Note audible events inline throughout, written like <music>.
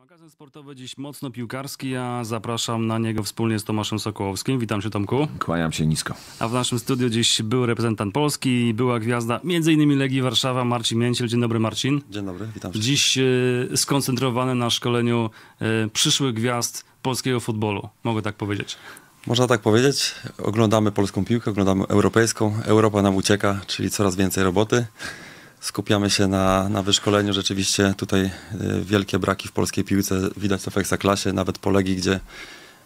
Magazyn sportowy dziś mocno piłkarski, ja zapraszam na niego wspólnie z Tomaszem Sokołowskim. Witam cię Tomku. Kłaniam się nisko. A w naszym studiu dziś był reprezentant Polski i była gwiazda m.in. Legii Warszawa, Marcin Mięciel. Dzień dobry Marcin. Dzień dobry, witam wszystkich. Dziś e, skoncentrowany na szkoleniu e, przyszłych gwiazd polskiego futbolu. Mogę tak powiedzieć. Można tak powiedzieć, oglądamy polską piłkę, oglądamy europejską. Europa nam ucieka, czyli coraz więcej roboty. Skupiamy się na, na wyszkoleniu. Rzeczywiście tutaj e, wielkie braki w polskiej piłce widać to w Ekstraklasie, nawet po Legii, gdzie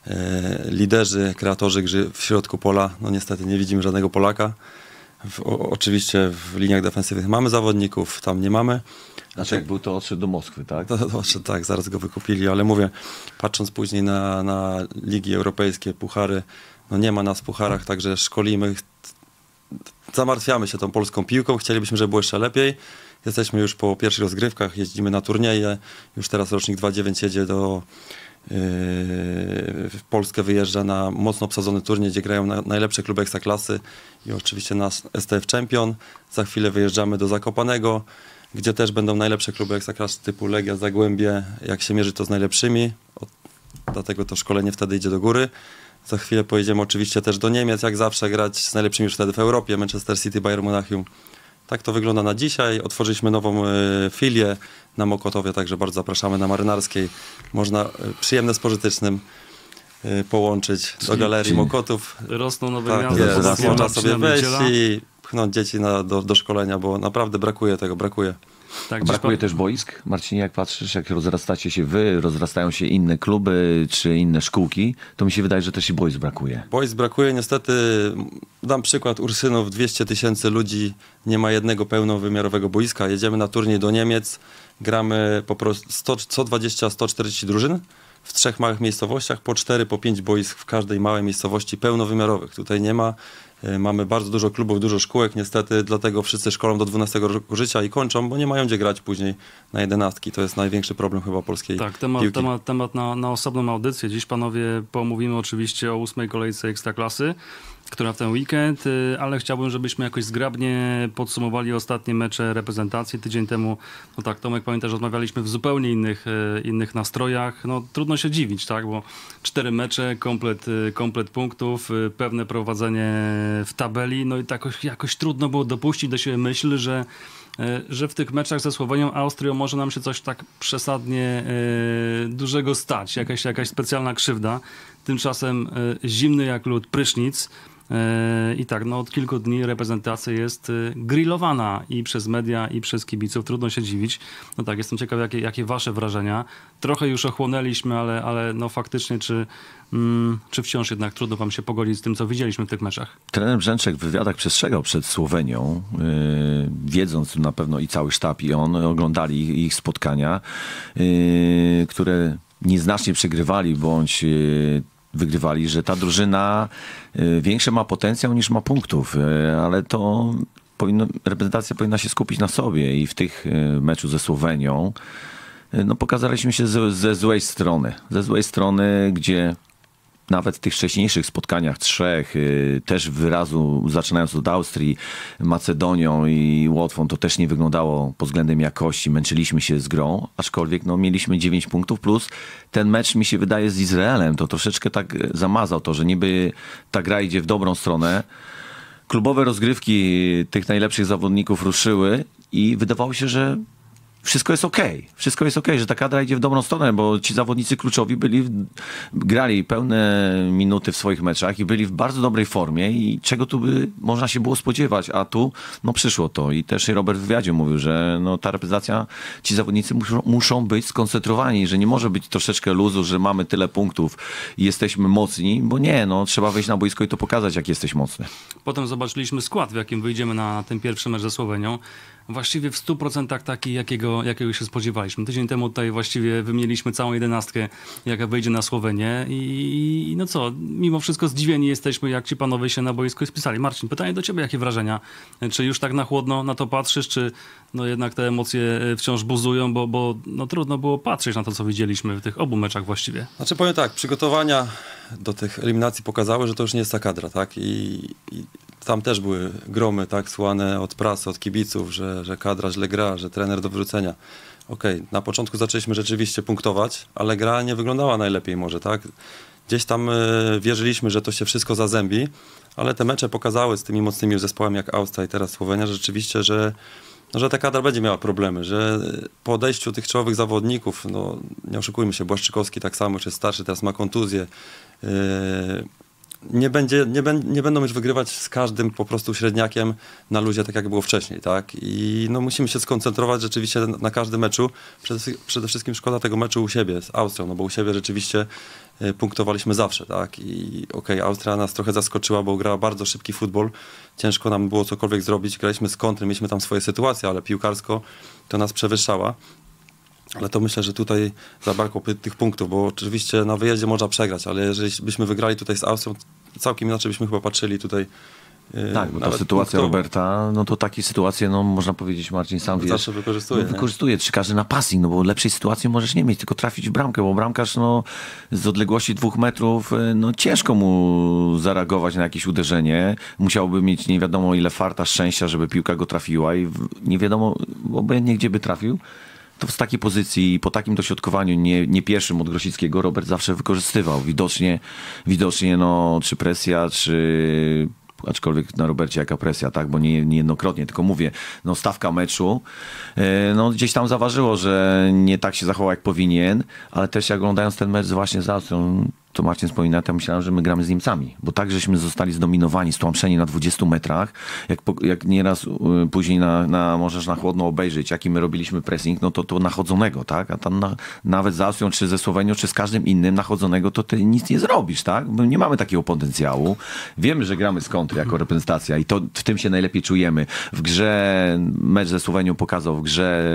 e, liderzy, kreatorzy gry w środku pola, no niestety nie widzimy żadnego Polaka. W, o, oczywiście w liniach defensywnych mamy zawodników, tam nie mamy. Znaczy jak był to odszedł do Moskwy, tak? <laughs> To, to, tak, zaraz go wykupili, ale mówię, patrząc później na, na ligi europejskie, puchary, no nie ma nas w pucharach, także szkolimy, zamartwiamy się tą polską piłką, chcielibyśmy, żeby było jeszcze lepiej. Jesteśmy już po pierwszych rozgrywkach, jeździmy na turnieje, już teraz rocznik 2.9 jedzie do, yy, w Polskę wyjeżdża na mocno obsadzony turniej, gdzie grają na, najlepsze kluby ekstraklasy i oczywiście nasz STF Champion. Za chwilę wyjeżdżamy do Zakopanego, gdzie też będą najlepsze kluby ekstraklasy typu Legia, Zagłębie, jak się mierzy to z najlepszymi. Dlatego to szkolenie wtedy idzie do góry. Za chwilę pojedziemy oczywiście też do Niemiec, jak zawsze grać z najlepszymi już wtedy w Europie, Manchester City, Bayern Monachium. Tak to wygląda na dzisiaj. Otworzyliśmy nową e, filię na Mokotowie, także bardzo zapraszamy na Marynarskiej. Można e, przyjemne z pożytecznym e, połączyć do Galerii czyli- Mokotów. Rosną nowe Tak, Polskiego można sobie wejść i pchnąć dzieci na, do, do szkolenia, bo naprawdę brakuje tego, brakuje. Tak, Brakuje pa- też boisk. Marcinie, jak patrzysz, jak rozrastacie się wy, rozrastają się inne kluby czy inne szkółki, to mi się wydaje, że też i boisk brakuje. Boisk brakuje, niestety, dam przykład Ursynów, 200 tysięcy ludzi, nie ma jednego pełnowymiarowego boiska. Jedziemy na turniej do Niemiec, gramy po prostu 100, co 20-140 drużyn w trzech małych miejscowościach, po 4, po 5 boisk w każdej małej miejscowości pełnowymiarowych. Tutaj nie ma. E, Mamy bardzo dużo klubów, dużo szkółek, niestety, dlatego wszyscy szkolą do 12 roku życia i kończą, bo nie mają gdzie grać później na jedenastki. To jest największy problem chyba polskiej Tak, temat, piłki. temat, temat na, na osobną audycję. Dziś panowie pomówimy oczywiście o ósmej kolejce Ekstraklasy, która w ten weekend, y, ale chciałbym, żebyśmy jakoś zgrabnie podsumowali ostatnie mecze reprezentacji. Tydzień temu, no tak, Tomek pamiętasz, rozmawialiśmy w zupełnie innych, y, innych nastrojach. No trudno się dziwić, tak, bo cztery mecze, komplet, y, komplet punktów, pewne prowadzenie w tabeli, no i tak jakoś, jakoś trudno było dopuścić do siebie myśl, że że w tych meczach ze Słowenią, Austrią może nam się coś tak przesadnie dużego stać, jakaś, jakaś specjalna krzywda. Tymczasem zimny jak lód prysznic. E, I tak, no od kilku dni reprezentacja jest e, grillowana i przez media, i przez kibiców. Trudno się dziwić. No tak, jestem ciekaw, jakie, jakie wasze wrażenia. Trochę już ochłonęliśmy, ale, ale no faktycznie, czy, mm, czy wciąż jednak trudno wam się pogodzić z tym, co widzieliśmy w tych meczach? Trener Brzęczek w wywiadach przestrzegał przed Słowenią, yy, wiedząc na pewno i cały sztab i on oglądali ich, spotkania, yy, które nieznacznie przegrywali bądź yy, wygrywali, że ta drużyna yy, większy ma potencjał niż ma punktów, yy, ale to powinno, reprezentacja powinna się skupić na sobie i w tych yy, meczu ze Słowenią no, pokazaliśmy się ze, ze złej strony. Ze złej strony, gdzie nawet w tych wcześniejszych spotkaniach trzech, y, też wyrazu zaczynając od Austrii, Macedonią i Łotwą, to też nie wyglądało pod względem jakości. Męczyliśmy się z grą, aczkolwiek no, mieliśmy 9 punktów, plus ten mecz mi się wydaje z Izraelem, to troszeczkę tak y, zamazał to, że niby ta gra idzie w dobrą stronę. Klubowe rozgrywki tych najlepszych zawodników ruszyły i wydawało się, że wszystko jest okej. Wszystko jest okej, że ta kadra idzie w dobrą stronę, bo ci zawodnicy kluczowi byli, w- grali pełne minuty w swoich meczach i byli w bardzo dobrej formie i czego tu by można się było spodziewać, a tu no przyszło to i też Robert w wywiadzie mówił, że no ta reprezentacja, ci zawodnicy muszą, muszą być skoncentrowani, że nie może być troszeczkę luzu, że mamy tyle punktów i jesteśmy mocni, bo nie, no trzeba wejść na boisko i to pokazać, jak jesteś mocny. Potem zobaczyliśmy skład, w jakim wyjdziemy na ten pierwszy mecz ze Słowenią. Właściwie w 100% taki, jakiego, jakiego się spodziewaliśmy. Tydzień temu tutaj właściwie wymieniliśmy całą jedenastkę, jaka wyjdzie na Słowenię i, i no co, mimo wszystko zdziwieni jesteśmy, jak ci panowie się na boisku spisali. Marcin, pytanie do ciebie, jakie wrażenia? Czy już tak na chłodno na to patrzysz, czy no jednak te emocje e, wciąż buzują, bo, bo no trudno było patrzeć na to, co widzieliśmy w tych obu meczach właściwie. Znaczy powiem tak, przygotowania do tych eliminacji pokazały, że to już nie jest ta kadra, tak? I, i tam też były gromy, tak, słane od prasy, od kibiców, że, że kadra źle gra, że trener do wyrzucenia. Okej, na początku zaczęliśmy rzeczywiście punktować, ale gra nie wyglądała najlepiej może, tak? Gdzieś tam e, wierzyliśmy, że to się wszystko zazębi, ale te mecze pokazały z tymi mocnymi zespołami jak Austria i teraz Słowenia rzeczywiście, że, no, że ta kadra będzie miała problemy, że po odejściu tych czołowych zawodników, no nie oszukujmy się, Błaszczykowski tak samo, jest starszy, teraz ma kontuzję, yy, nie, będzie, nie, ben, nie będą już wygrywać z każdym po prostu średniakiem na luzie, tak jak było wcześniej, tak? I no, musimy się skoncentrować rzeczywiście na, każdym meczu. Przede, przede, wszystkim szkoda tego meczu u siebie z Austrią, no bo u siebie rzeczywiście y, punktowaliśmy zawsze, tak? I okej, okay, Austria nas trochę zaskoczyła, bo grała bardzo szybki futbol. Ciężko nam było cokolwiek zrobić. Graliśmy z kontry, mieliśmy tam swoje sytuacje, ale piłkarsko to nas przewyższała. Ale to myślę, że tutaj zabrakło tych punktów, bo oczywiście na wyjeździe można przegrać, ale jeżeli byśmy wygrali tutaj z Austrią, całkiem inaczej byśmy chyba patrzyli tutaj. Yy, tak, bo ta sytuacja punktowo. Roberta, no to takie sytuacje, no można powiedzieć, Marcin sam wiesz, Zawsze wykorzystuje. No, wykorzystuje, czy każdy na passing, no bo lepszej sytuacji możesz nie mieć, tylko trafić w bramkę, bo bramkarz no, z odległości dwóch metrów, yy, no ciężko mu zareagować na jakieś uderzenie. Musiałby mieć nie wiadomo ile farta, szczęścia, żeby piłka go trafiła i nie wiadomo obojętnie gdzie by trafił to z takiej pozycji, po takim dośrodkowaniu, nie, nie pierwszym od Grosickiego, Robert zawsze wykorzystywał. Widocznie, widocznie no, czy presja, czy aczkolwiek na Robercie jaka presja, tak, bo nie, niejednokrotnie, tylko mówię, no stawka meczu, e, no gdzieś tam zaważyło, że nie tak się zachował jak powinien, ale też jak oglądając ten mecz właśnie z Austrią, to Marcin wspomina, to ja myślałem, że my gramy z Niemcami, bo tak żeśmy zostali zdominowani, stłamszeni na 20 metrach, jak, jak nieraz y, później na, na, możesz na chłodno obejrzeć, jaki my robiliśmy pressing, no to to nachodzonego, tak, a tam na, nawet z Austrią, czy ze Słowenią, czy z każdym innym nachodzonego, to ty nic nie zrobisz, tak, bo nie mamy takiego potencjału, wiemy, że gramy z kontry jako reprezentacja i to w tym się najlepiej czujemy. W grze, mecz ze Słowenią pokazał, w grze,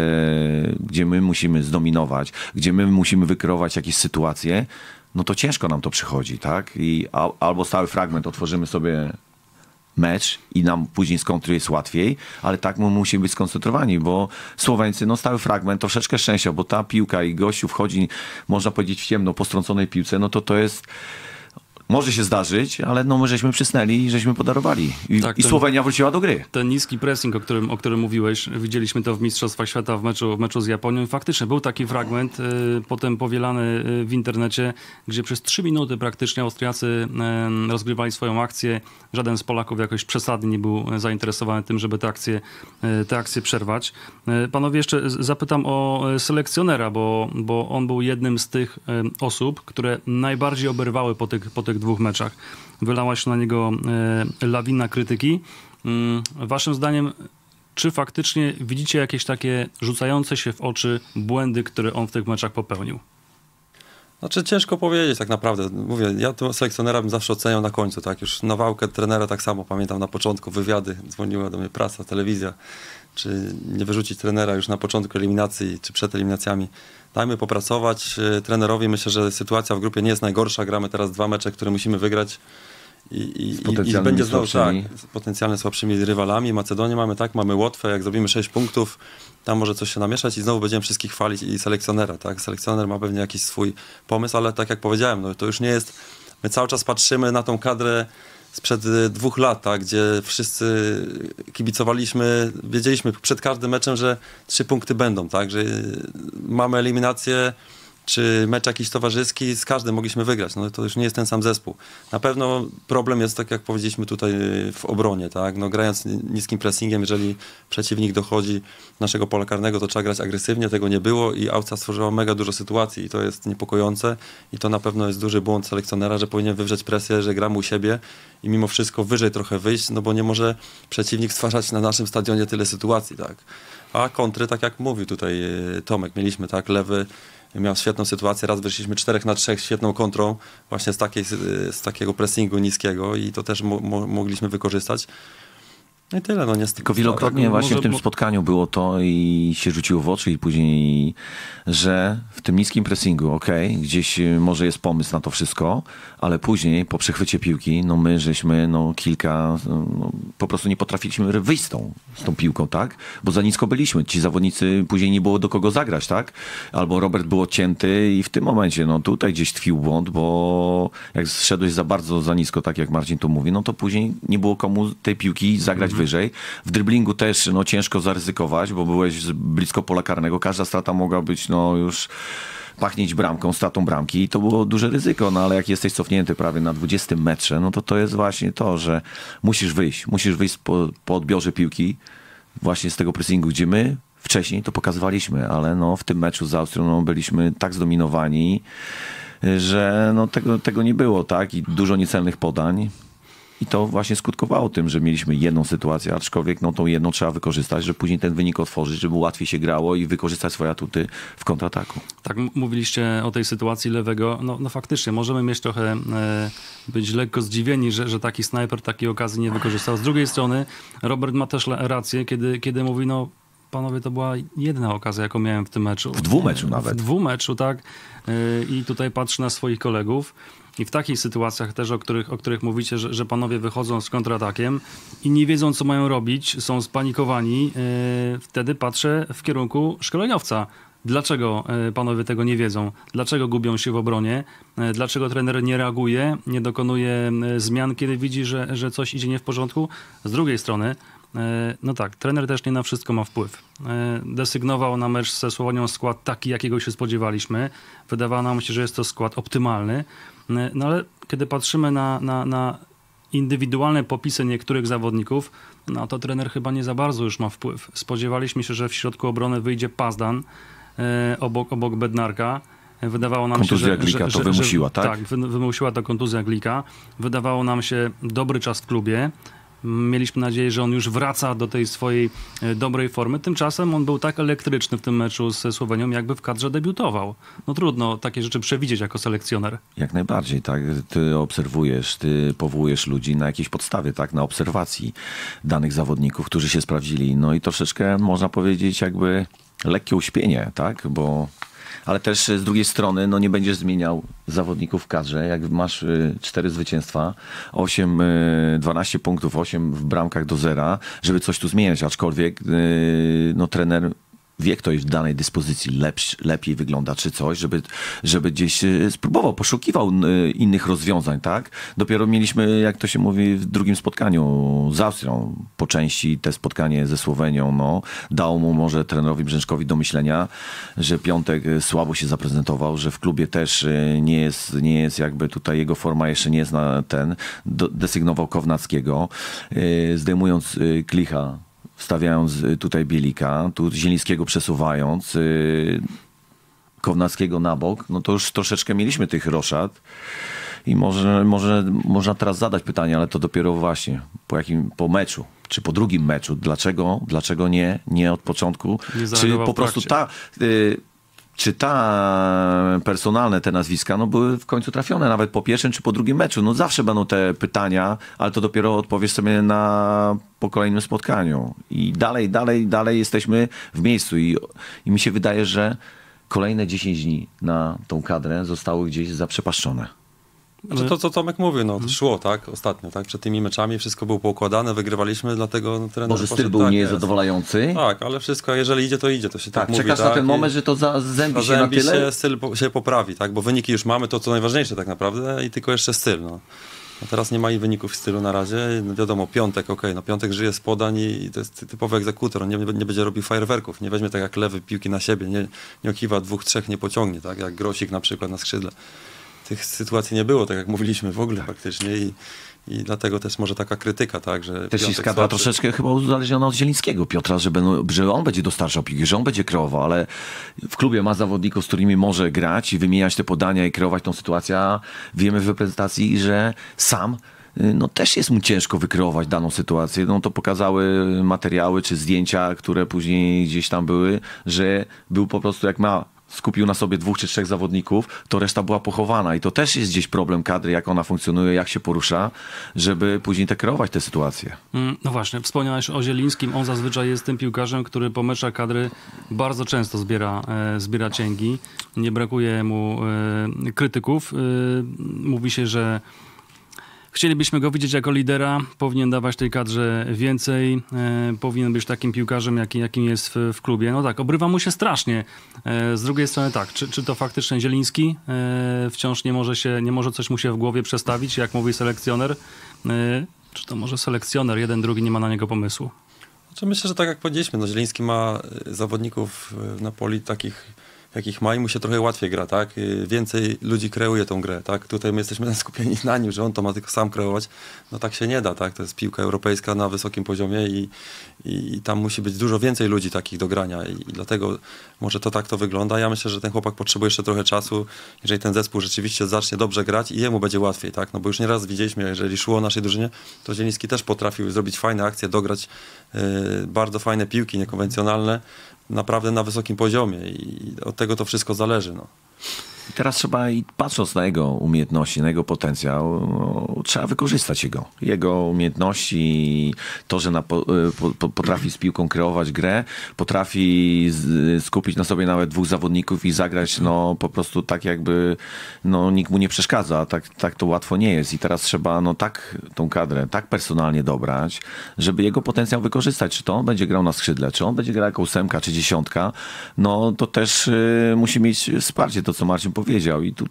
gdzie my musimy zdominować, gdzie my musimy wykreować jakieś sytuacje, no to ciężko nam to przychodzi, tak? I albo stały fragment otworzymy sobie mecz i nam później z kontry jest łatwiej, ale tak my musimy być skoncentrowani, bo Słoweńcy, no stały fragment, troszeczkę szczęścia, bo ta piłka i gościu wchodzi, można powiedzieć w ciemno, po strąconej piłce, no to to jest może się zdarzyć, ale no my żeśmy przysnęli i żeśmy podarowali. I, tak, i ten, Słowenia wróciła do gry. Ten niski pressing, o którym, o którym mówiłeś, widzieliśmy to w Mistrzostwach Świata w meczu, w meczu z Japonią i faktycznie był taki fragment, y, potem powielany y, w internecie, gdzie przez trzy minuty praktycznie Austriacy y, rozgrywali swoją akcję. Żaden z Polaków jakoś przesadnie nie był zainteresowany tym, żeby tę akcję, tę akcję przerwać. Panowie, jeszcze zapytam o selekcjonera, bo, bo on był jednym z tych osób, które najbardziej oberwały po tych, po tych dwóch meczach. Wylała się na niego e, lawina krytyki. Mm, waszym zdaniem, czy faktycznie widzicie jakieś takie rzucające się w oczy błędy, które on w tych meczach popełnił? Znaczy ciężko powiedzieć tak naprawdę. Mówię, ja tego selekcjonera bym zawsze oceniał na końcu, tak? Już na wałkę trenera tak samo pamiętam na początku wywiady, dzwoniła do mnie prasa, telewizja, czy nie wyrzucić trenera już na początku eliminacji, czy przed eliminacjami dajmy popracować e, trenerowi. Myślę, że sytuacja w grupie nie jest najgorsza. Gramy teraz dwa mecze, które musimy wygrać. I, i, i będzie znowu tak, z potencjalnie słabszymi rywalami. Macedonię mamy tak, mamy Łotwę, jak zrobimy 6 punktów, tam może coś się namieszać i znowu będziemy wszystkich chwalić i selekcjonera, tak? Selekcjoner ma pewnie jakiś swój pomysł, ale tak jak powiedziałem, no to już nie jest, my cały czas patrzymy na tą kadrę sprzed y, dwóch lat, tak, gdzie wszyscy kibicowaliśmy, wiedzieliśmy przed każdym meczem, że trzy punkty będą, tak, że y, mamy eliminację czy mecz jakiś towarzyski, z każdym mogliśmy wygrać. No to już nie jest ten sam zespół. Na pewno problem jest, tak jak powiedzieliśmy tutaj w obronie, tak? No, grając niskim pressingiem, jeżeli przeciwnik dochodzi naszego pola karnego, to trzeba grać agresywnie, tego nie było i Austria stworzyła mega dużo sytuacji i to jest niepokojące i to na pewno jest duży błąd selekcjonera, że powinien wywrzeć presję, że gramy u siebie i mimo wszystko wyżej trochę wyjść, no bo nie może przeciwnik stwarzać na naszym stadionie tyle sytuacji, tak? A kontry, tak jak mówił tutaj e, Tomek, mieliśmy tak lewy miał świetną sytuację. Raz wyszliśmy 4 na 3 świetną kontrą właśnie z, takiej, z takiego pressingu niskiego i to też mo, mo, mogliśmy wykorzystać. No i tyle, no niestety. Tylko wielokrotnie tak, właśnie może- w tym spotkaniu było to i się rzuciło w oczy i później, że w tym niskim pressingu, okej, gdzieś y, może jest pomysł na to wszystko, ale później po przechwycie piłki, no my żeśmy no kilka, no, po prostu nie potrafiliśmy wyjść z tą, z tą piłką, tak? Bo za nisko byliśmy. Ci zawodnicy później nie było do kogo zagrać, tak? Albo Robert był odcięty i w tym momencie, no tutaj gdzieś tkwił błąd, bo jak zszedłeś za bardzo za nisko, tak jak Marcin tu mówi, no to później nie było komu tej piłki zagrać wyżej. W dryblingu też no, ciężko zaryzykować, bo byłeś blisko pola karnego. Każda strata mogła być no już pachnieć bramką, stratą bramki i to było duże ryzyko, no ale jak jesteś cofnięty prawie na 20 metrze, no to to jest właśnie to, że musisz wyjść, musisz wyjść po, po odbiorze piłki właśnie z tego pressingu, gdzie my wcześniej to pokazywaliśmy, ale no w tym meczu z Austrią no, byliśmy tak zdominowani, że no tego, tego nie było, tak? I dużo niecelnych podań. I to właśnie skutkowało tym, że mieliśmy jedną sytuację, aczkolwiek no, tą jedną trzeba wykorzystać, żeby później ten wynik otworzyć, żeby łatwiej się grało i wykorzystać swoje atuty w kontrataku. Tak, mówiliście o tej sytuacji lewego. No, no faktycznie, możemy mieć trochę, e, być lekko zdziwieni, że, że taki snajper takiej okazji nie wykorzystał. Z drugiej strony, Robert ma też rację, kiedy, kiedy mówi, no panowie, to była jedna okazja, jaką miałem w tym meczu. W dwumeczu nawet. W dwumeczu, tak. E, I tutaj patrzę na swoich kolegów. I w takich sytuacjach też, o których, o których mówicie, że, że panowie wychodzą z kontratakiem i nie wiedzą, co mają robić, są spanikowani, e, wtedy patrzę w kierunku szkoleniowca. Dlaczego e, panowie tego nie wiedzą? Dlaczego gubią się w obronie? E, Dlaczego trener nie reaguje, nie dokonuje zmian, kiedy widzi, że, że coś idzie nie w porządku? Z drugiej strony, no tak, trener też nie na wszystko ma wpływ. Desygnował na mecz ze Słowonią skład taki, jakiego się spodziewaliśmy. Wydawało nam się, że jest to skład optymalny. E, No ale kiedy patrzymy na, na, na indywidualne popisy niektórych zawodników, no to trener chyba nie za bardzo już ma wpływ. Spodziewaliśmy się, że w środku obrony wyjdzie Pazdan e, obok, obok Bednarka. E, Wydawało nam Kontuzja się, że, Glika że, to że, wymusiła, tak? Tak, wy, wymusiła to kontuzja Glika. Wydawało nam się dobry czas w klubie. Mieliśmy nadzieję, że on już wraca do tej swojej e, dobrej formy. Tymczasem on był tak elektryczny w tym meczu ze Słowenią, jakby w kadrze debiutował. No trudno takie rzeczy przewidzieć jako selekcjoner. Jak najbardziej, tak. Ty obserwujesz, ty powołujesz ludzi na jakiejś podstawie, tak, na obserwacji danych zawodników, którzy się sprawdzili. No i troszeczkę można powiedzieć jakby lekkie uśpienie, tak, bo ale też z drugiej strony no nie będziesz zmieniał zawodników w kadrze, jak masz y, cztery zwycięstwa, 8, y, 12 punktów, 8 w bramkach do zera, żeby coś tu zmieniać, aczkolwiek no trener wie, kto jest w danej dyspozycji lepszy, lepiej wygląda, czy coś, żeby, żeby gdzieś e, spróbował, poszukiwał e, innych rozwiązań, tak? Dopiero mieliśmy, jak to się mówi, w drugim spotkaniu z Austrią, po części te spotkanie ze Słowenią, no, dało mu może trenerowi Brzęczkowi do myślenia, że Piątek e, słabo się zaprezentował, że w klubie też nie jest, nie jest jakby tutaj jego forma jeszcze nie jest na ten, desygnował Kownackiego, zdejmując Klicha wstawiając y, tutaj Bielika, tu Zielińskiego przesuwając, y, Kownackiego na bok, no to już troszeczkę mieliśmy tych roszad i może, może można teraz zadać pytanie, ale to dopiero właśnie po jakim, po meczu, czy po drugim meczu, dlaczego, dlaczego nie, nie od początku, Nie czy po prostu ta... Y, czy ta personalne te nazwiska no były w końcu trafione nawet po pierwszym czy po drugim meczu? No zawsze będą te pytania, ale to dopiero odpowiesz sobie na po kolejnym spotkaniu. I dalej, dalej, dalej jesteśmy w miejscu i, i mi się wydaje, że kolejne 10 dni na tą kadrę zostały gdzieś zaprzepaszczone. Znaczy to, co Tomek mówił, no, to szło, tak, ostatnio, tak, przed tymi meczami wszystko było poukładane, wygrywaliśmy, dlatego no, trener Może styl poszedł, był tak, niezadowalający. Tak, ale wszystko, jeżeli idzie, to idzie, to się tak, Tak, mówi, czekasz tak, na ten moment, że to zazębi się na tyle. się, styl po- się poprawi, tak, bo wyniki już mamy, to co najważniejsze tak naprawdę i tylko jeszcze styl, no. A teraz nie ma i wyników w stylu na razie. No wiadomo, piątek, okej, no piątek żyje z podań i to jest typowy egzekutor. On nie, nie będzie robił fajerwerków, nie weźmie tak jak lewy piłki na siebie, nie, nie okiwa dwóch, trzech, nie pociągnie, tak jak Grosik na przykład na skrzydle. Tych sytuacji nie było, tak jak mówiliśmy w ogóle praktycznie i, i dlatego też może taka krytyka, tak, że Też jest kadra troszeczkę chyba uzależniona od Zielińskiego Piotra, że, będą, że on będzie dostarczał piłki, że on będzie kreował, ale w klubie ma zawodników, z którymi może grać i wymieniać te podania i kreować tą sytuację. a Wiemy w reprezentacji, że sam y, no też jest mu ciężko wykreować daną sytuację. No to pokazały materiały czy zdjęcia, które później gdzieś tam były, że był po prostu jak ma skupił na sobie dwóch czy trzech zawodników, to reszta była pochowana i to też jest gdzieś problem kadry, jak ona funkcjonuje, jak się porusza, żeby później te kreować te sytuacje. Mm, No właśnie, wspomniałeś o Zielińskim. On zazwyczaj jest tym piłkarzem, który po meczach kadry bardzo często zbiera, e, zbiera cięgi. Nie brakuje mu e, krytyków. E, mówi się, że chcielibyśmy go widzieć jako lidera. Powinien dawać tej kadrze więcej. E, powinien być takim piłkarzem, jaki, jakim jest w, w klubie. No tak, obrywa mu się strasznie. E, z drugiej strony tak, czy, czy to faktycznie Zieliński e, wciąż nie może, się, nie może coś mu się w głowie przestawić, jak mówi selekcjoner? E, czy to może selekcjoner, jeden, drugi nie ma na niego pomysłu? Znaczy myślę, że tak jak powiedzieliśmy, no Zieliński ma y, zawodników y, na poli takich, jakich ma i mu się trochę łatwiej gra, tak? Y, Więcej ludzi kreuje tą grę, tak? Tutaj my jesteśmy <laughs> skupieni na nim, że on to ma tylko sam kreować. No tak się nie da, tak? To jest piłka europejska na wysokim poziomie i, i, tam musi być dużo więcej ludzi takich do grania i, i dlatego może to tak to wygląda. Ja myślę, że ten chłopak potrzebuje jeszcze trochę czasu, jeżeli ten zespół rzeczywiście zacznie dobrze grać i jemu będzie łatwiej, tak? No bo już nieraz widzieliśmy, jeżeli szło o naszej drużynie, to Zieliński też potrafił zrobić fajne akcje, dograć y, bardzo fajne piłki niekonwencjonalne, naprawdę na wysokim poziomie i od tego to wszystko zależy. No. I teraz trzeba, patrząc na jego umiejętności, na jego potencjał, no, trzeba wykorzystać jego. Jego umiejętności, to, że na, po, po, po- potrafi z piłką kreować grę, potrafi z, skupić na sobie nawet dwóch zawodników i zagrać no, po prostu tak jakby no, nikt mu nie przeszkadza. Tak, tak to łatwo nie jest. I teraz trzeba no, tak tą kadrę, tak personalnie dobrać, żeby jego potencjał wykorzystać. Czy to on będzie grał na skrzydle, czy on będzie grał jako ósemka, czy dziesiątka, no to też y, musi mieć wsparcie, to co Marcin powiedział. I tu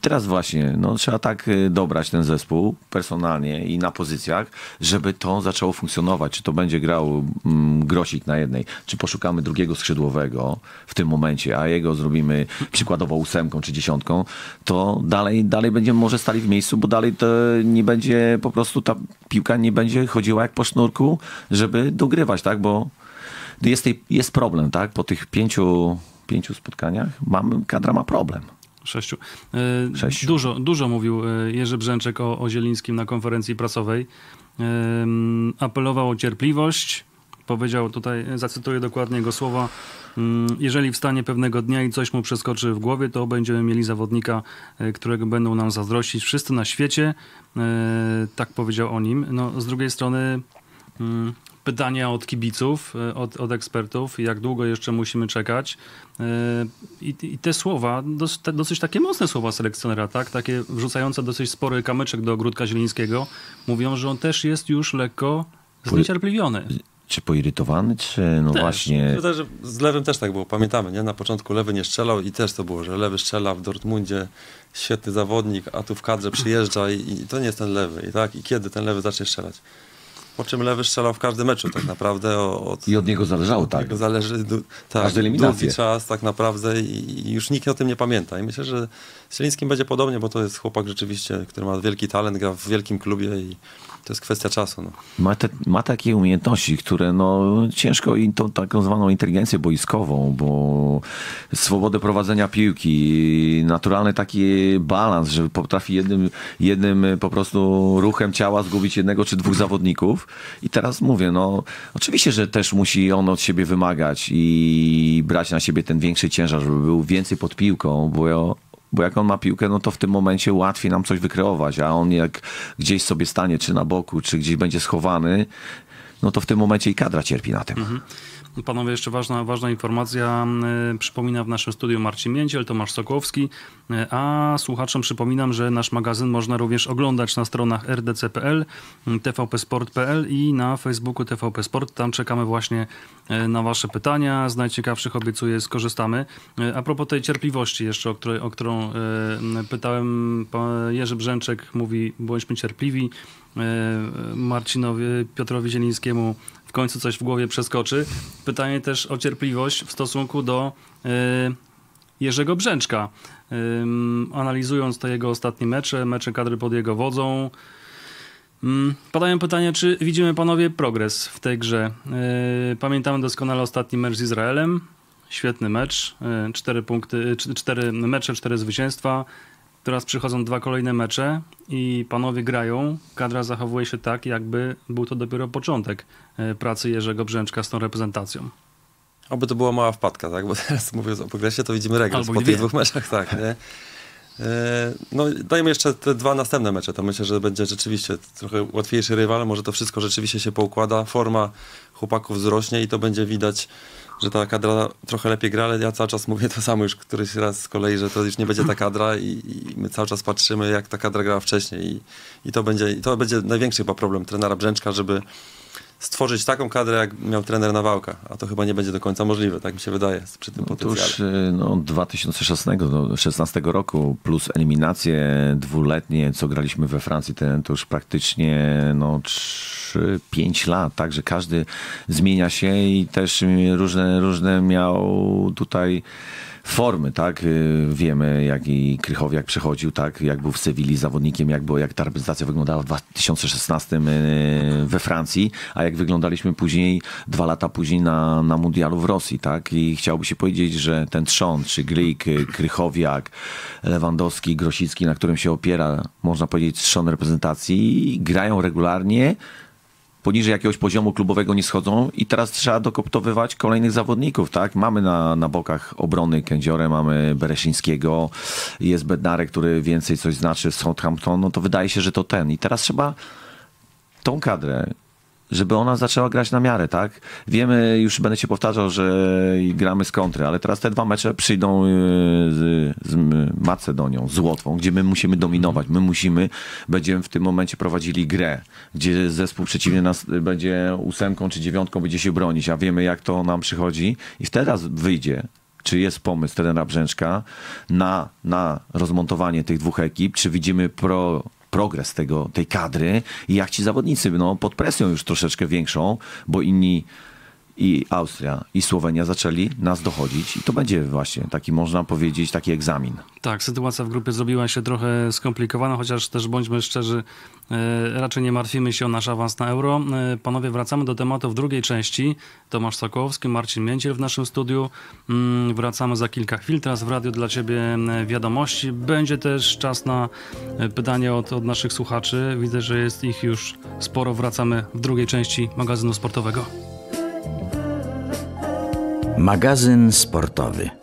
teraz właśnie, no, trzeba tak y, dobrać ten zespół personalnie i na pozycjach, żeby to zaczęło funkcjonować. Czy to będzie grał mm, Grosik na jednej, czy poszukamy drugiego skrzydłowego w tym momencie, a jego zrobimy przykładowo ósemką czy dziesiątką, to dalej, dalej będziemy może stali w miejscu, bo dalej to nie będzie po prostu ta piłka nie będzie chodziła jak po sznurku, żeby dogrywać, tak, bo jest, jest problem, tak, po tych pięciu, pięciu spotkaniach mamy, kadra ma problem. Sześciu. E, Sześciu. Dużo, dużo mówił e, Jerzy Brzęczek o, o Zielińskim na konferencji prasowej. Em, Apelował o cierpliwość. Powiedział tutaj, e, zacytuję dokładnie jego słowa, mm, jeżeli wstanie pewnego dnia i coś mu przeskoczy w głowie, to będziemy mieli zawodnika, e, którego będą nam zazdrościć wszyscy na świecie. E, Tak powiedział o nim. No, z drugiej strony mm, pytania od kibiców, e, od, od ekspertów, jak długo jeszcze musimy czekać. E, I, I te słowa, dos, te, dosyć takie mocne słowa selekcjonera, tak? takie wrzucające dosyć spory kamyczek do ogródka Zielińskiego, mówią, że on też jest już lekko zniecierpliwiony. Czy poirytowany, czy no Też. właśnie... Że z lewym też tak było, pamiętamy, nie? Na początku lewy nie strzelał i też to było, że lewy strzela w Dortmundzie, świetny zawodnik, a tu w kadrze przyjeżdża i, i to nie jest ten lewy. I tak, i kiedy ten lewy zacznie strzelać? Po czym lewy strzelał w każdym meczu tak naprawdę. Od, I od niego zależało, tak. Tego zależy du, tak, długi czas tak naprawdę i, i już nikt o tym nie pamięta. I myślę, że z Zielińskim będzie podobnie, bo to jest chłopak rzeczywiście, który ma wielki talent, gra w wielkim klubie i to jest kwestia czasu. No. Ma, te, ma takie umiejętności, które no, ciężko i tą taką zwaną inteligencję boiskową, bo swobodę prowadzenia piłki, naturalny taki balans, że potrafi jednym, jednym po prostu ruchem ciała zgubić jednego czy dwóch zawodników. I teraz mówię, no oczywiście, że też musi on od siebie wymagać i brać na siebie ten większy ciężar, żeby był więcej pod piłką, bo bo jak on ma piłkę, no to w tym momencie łatwiej nam coś wykreować, a on jak gdzieś sobie stanie, czy na boku, czy gdzieś będzie schowany, no to w tym momencie i kadra cierpi na tym. Panowie, jeszcze ważna, ważna informacja. E, Przypomina w naszym studiu Marcin Mięciel, Tomasz Sokłowski, E, a słuchaczom przypominam, że nasz magazyn można również oglądać na stronach rdc.pl, m, tvpsport.pl i na Facebooku TVP Sport. Tam czekamy właśnie na wasze pytania. Z najciekawszych obiecuję skorzystamy. A propos tej cierpliwości jeszcze, o, której, o którą pytałem, Jerzy Brzęczek mówi, bądźmy cierpliwi. Marcinowi, Piotrowi Zielińskiemu w końcu coś w głowie przeskoczy. Pytanie też o cierpliwość w stosunku do e, Jerzego Brzęczka. Ym, Analizując te jego ostatnie mecze, mecze kadry pod jego wodzą, ym, padają pytania, czy widzimy panowie progres w tej grze. Yy, Pamiętamy doskonale ostatni mecz z Izraelem. Świetny mecz. Cztery punkty, cz- cztery mecze, cztery zwycięstwa. Teraz przychodzą dwa kolejne mecze i panowie grają. Kadra zachowuje się tak, jakby był to dopiero początek yy, pracy Jerzego Brzęczka z tą reprezentacją. Oby to była mała wpadka, tak? Bo <laughs> teraz mówiąc o progresie, to widzimy regres Albo po tych dwóch meczach, <laughs> tak, nie? E, No, dajmy jeszcze te dwa następne mecze, to myślę, że będzie rzeczywiście trochę łatwiejszy rywal, może to wszystko rzeczywiście się poukłada, forma chłopaków wzrośnie i to będzie widać, że ta kadra trochę lepiej gra, ale ja cały czas mówię to samo już któryś raz z kolei, że to już nie będzie ta kadra i, i my cały czas patrzymy, jak ta kadra grała wcześniej i, i to, będzie, i to będzie największy chyba problem trenera Brzęczka, żeby stworzyć taką kadrę, jak miał trener Nawałka, a to chyba nie będzie do końca możliwe, tak mi się wydaje, przy tym potencjale. Otóż y, no, 2016 do 16 roku plus eliminacje dwuletnie, co graliśmy we Francji, ten, to już praktycznie no, 3-5 lat, także każdy zmienia się i też różne, różne miał tutaj formy, tak? Wiemy, jak i Krychowiak przechodził, tak? Jak był w Sewilli zawodnikiem, jak, było, jak ta reprezentacja wyglądała w 2016 y, we Francji, a jak wyglądaliśmy później, dwa lata później na, na mundialu w Rosji, tak? I chciałoby się powiedzieć, że ten trzon, czy Glik, y, Krychowiak, Lewandowski, Grosicki, na którym się opiera, można powiedzieć, trzon reprezentacji, grają regularnie, poniżej jakiegoś poziomu klubowego nie schodzą i teraz trzeba dokoptowywać kolejnych zawodników, tak? Mamy na, na bokach obrony Kędziorę, mamy Bereszyńskiego, jest Bednarek, który więcej coś znaczy z Southampton, no to wydaje się, że to ten. I teraz trzeba tą kadrę, żeby ona zaczęła grać na miarę, tak? Wiemy, już będę się powtarzał, że gramy z kontry, ale teraz te dwa mecze przyjdą y, z, z Macedonią, z Łotwą, gdzie my musimy dominować. My musimy, będziemy w tym momencie prowadzili grę, gdzie zespół przeciwny nas będzie ósemką czy dziewiątką będzie się bronić, a wiemy jak to nam przychodzi i wtedy wyjdzie czy jest pomysł trenera Brzęczka na, na rozmontowanie tych dwóch ekip, czy widzimy pro, progres tego, tej kadry. I jak ci zawodnicy no, pod presją już troszeczkę większą, bo inni i Austria i Słowenia zaczęli nas dochodzić i to będzie właśnie taki, można powiedzieć, taki egzamin. Tak, sytuacja w grupie zrobiła się trochę skomplikowana, chociaż też bądźmy szczerzy, e, raczej nie martwimy się o nasz awans na euro. E, Panowie, wracamy do tematu w drugiej części. Tomasz Sokołowski, Marcin Mięciel w naszym studiu. Mm, Wracamy za kilka chwil. Teraz w radiu dla Ciebie e, wiadomości. Będzie też czas na pytanie od, od naszych słuchaczy. Widzę, że jest ich już sporo. Wracamy w drugiej części magazynu sportowego. Magazyn sportowy.